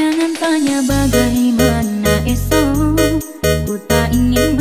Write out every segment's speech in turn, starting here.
Jangan tanya bagaimana esok. Ku tak ingin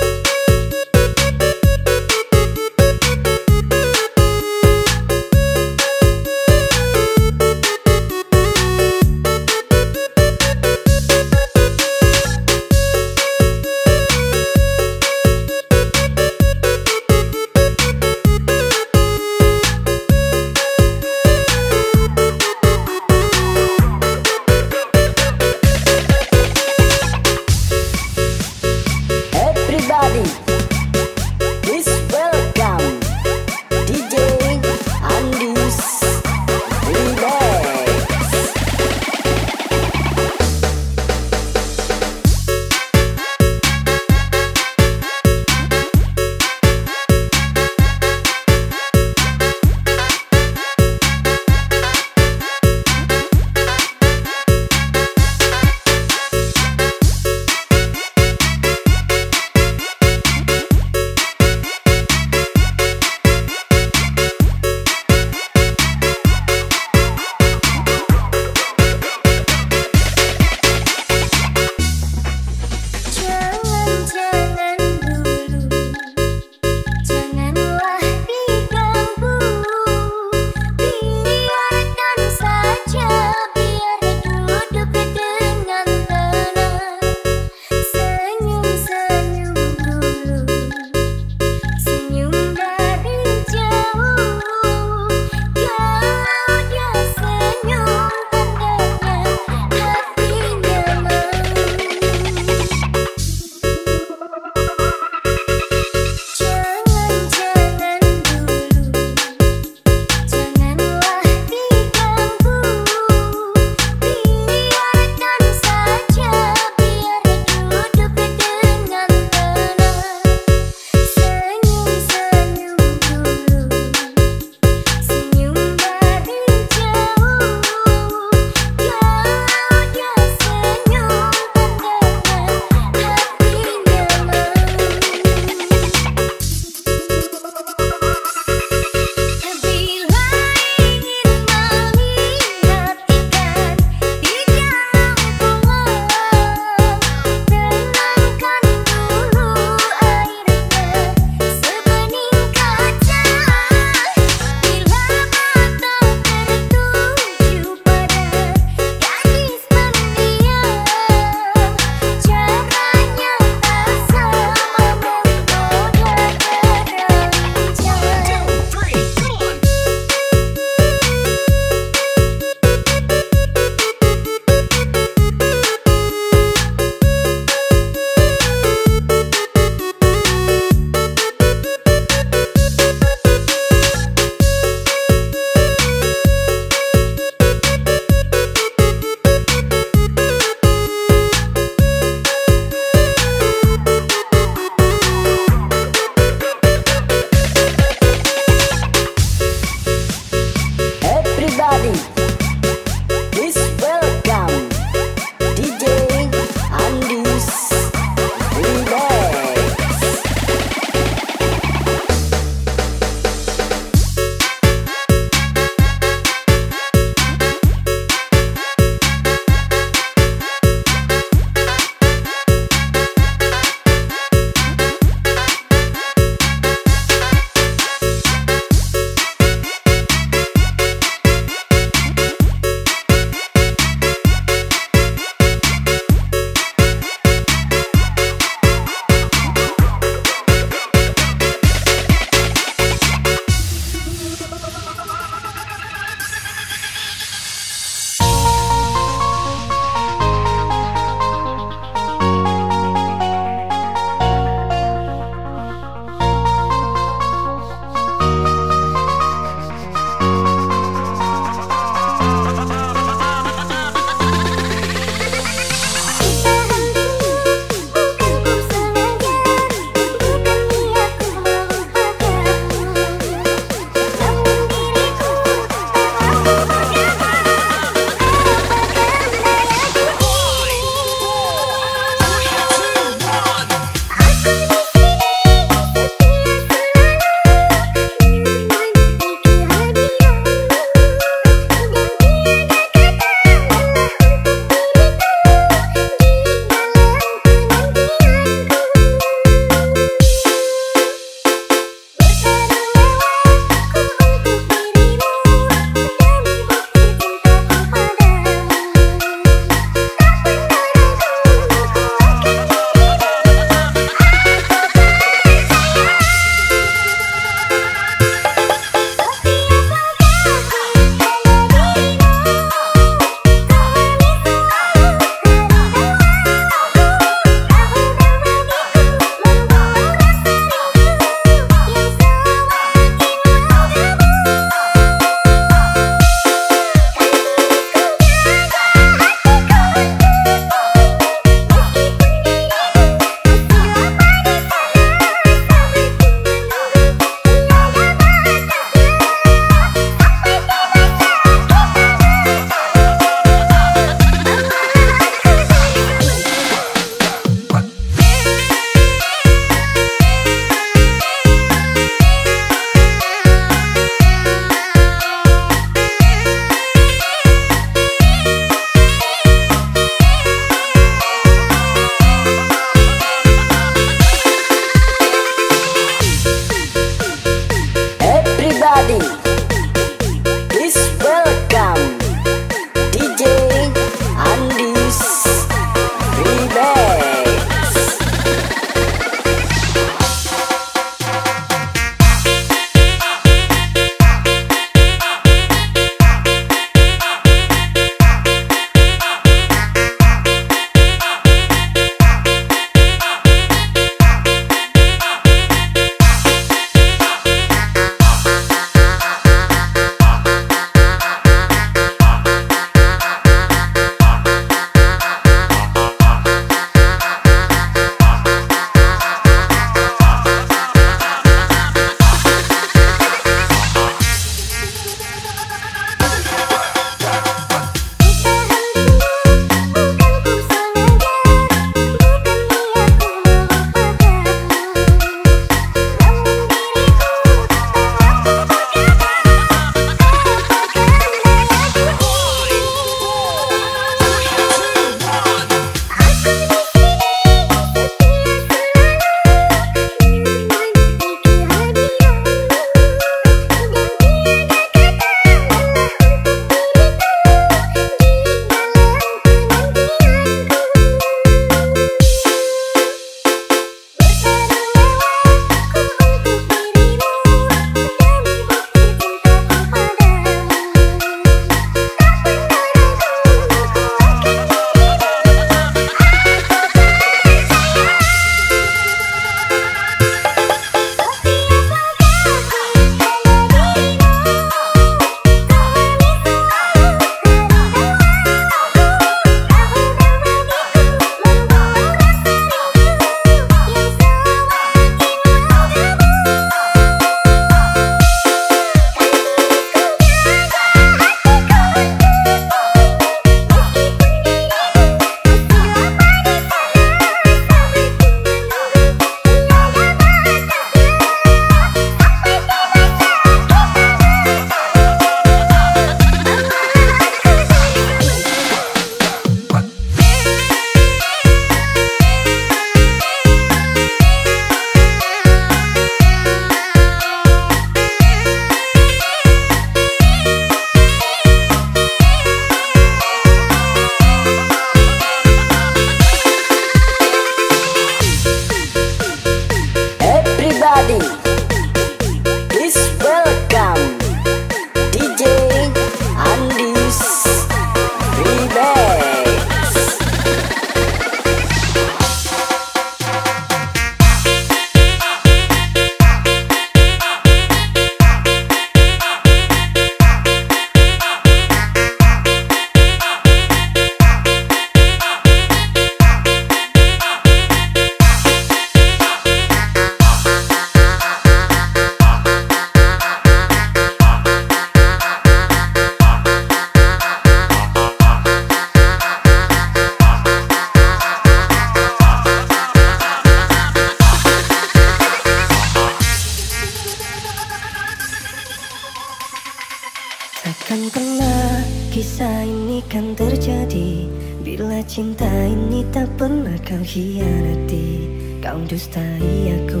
Takkan pernah kisah ini kan terjadi. Bila cinta ini tak pernah kau hianati. Kau dustai aku,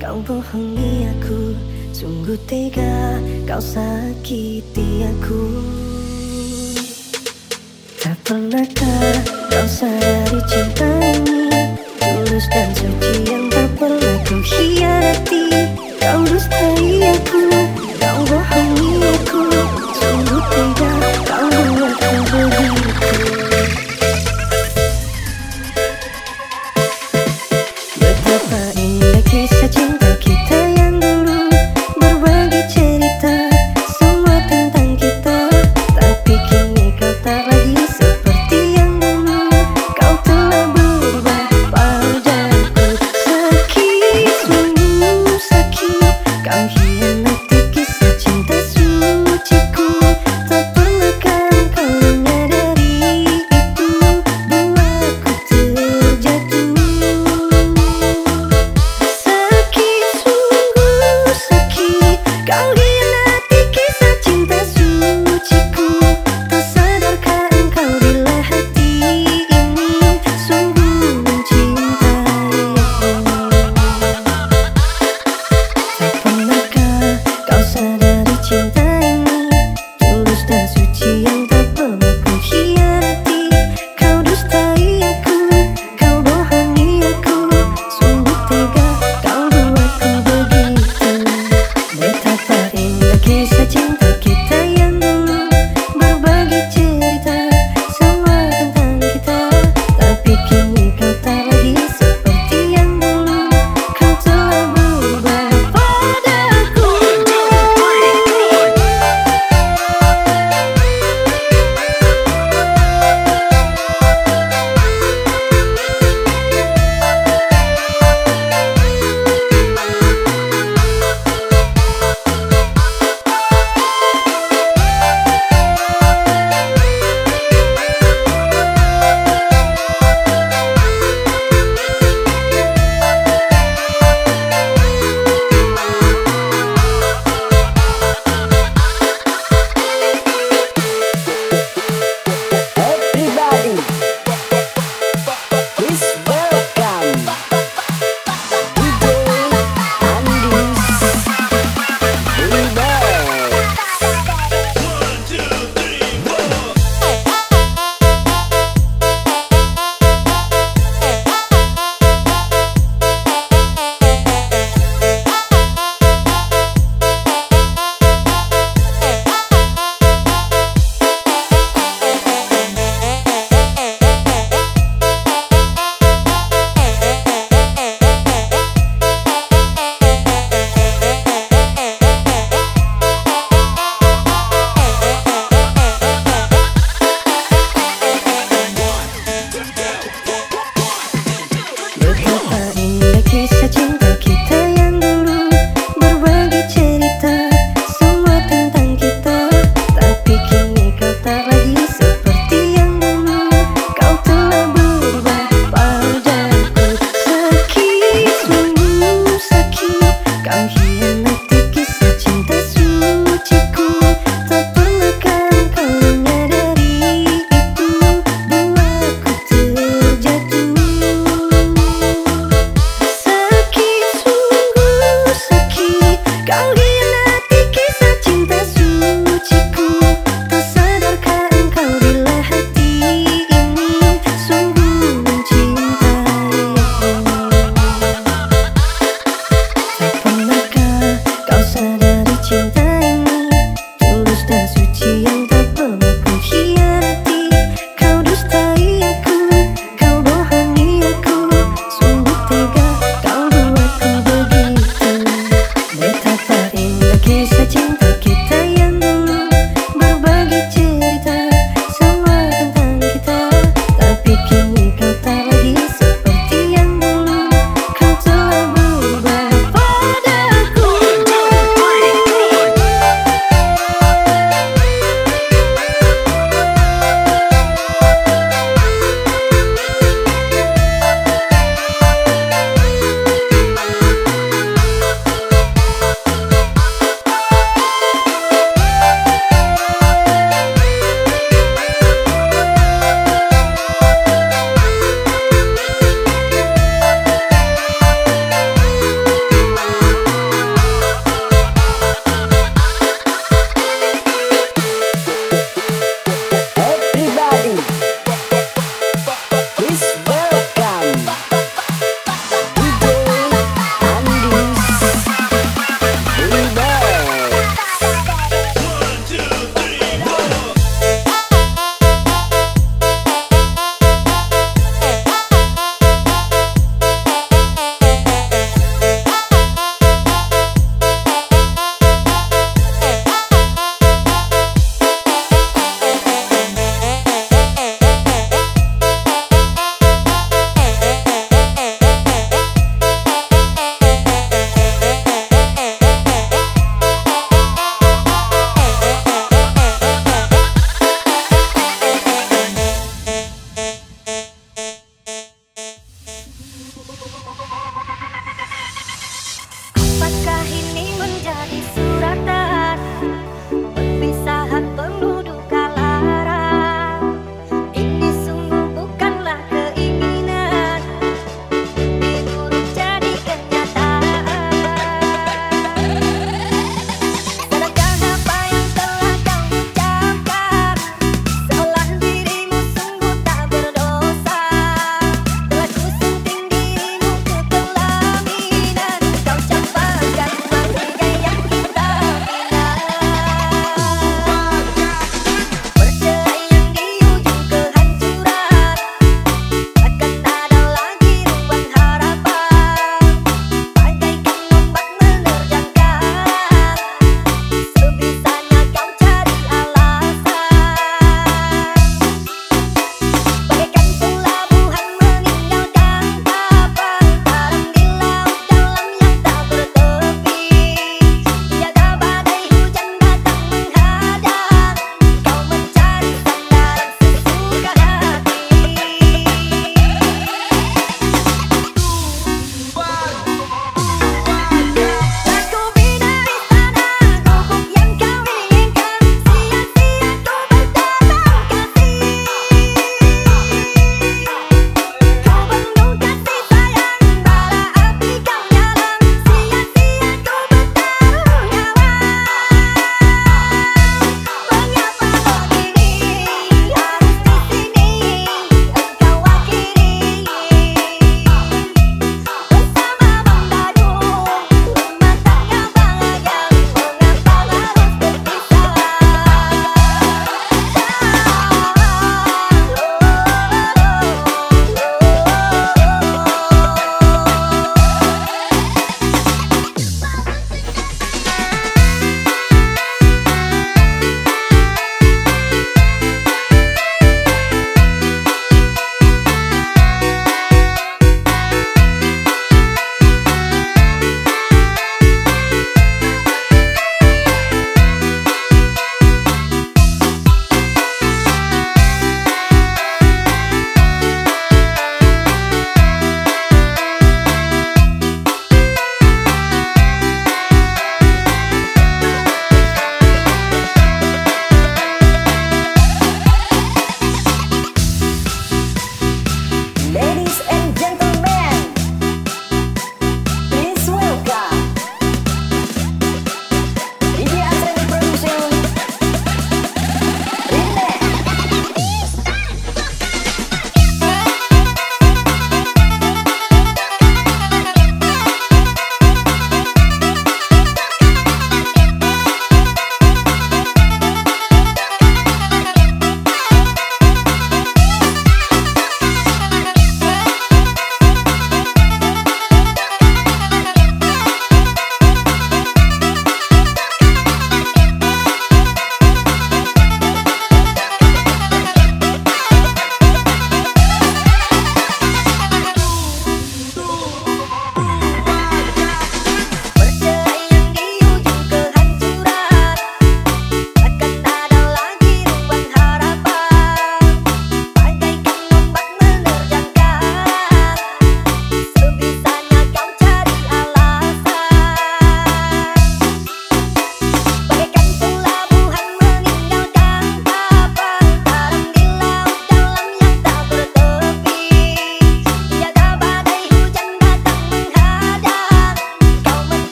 kau bohongi aku. Sungguh tega kau sakiti aku. Tak pernahkah kau sadari cinta ini? Tulus dan suci yang tak pernah kau hianati. Kau dustai aku. Sungguh tega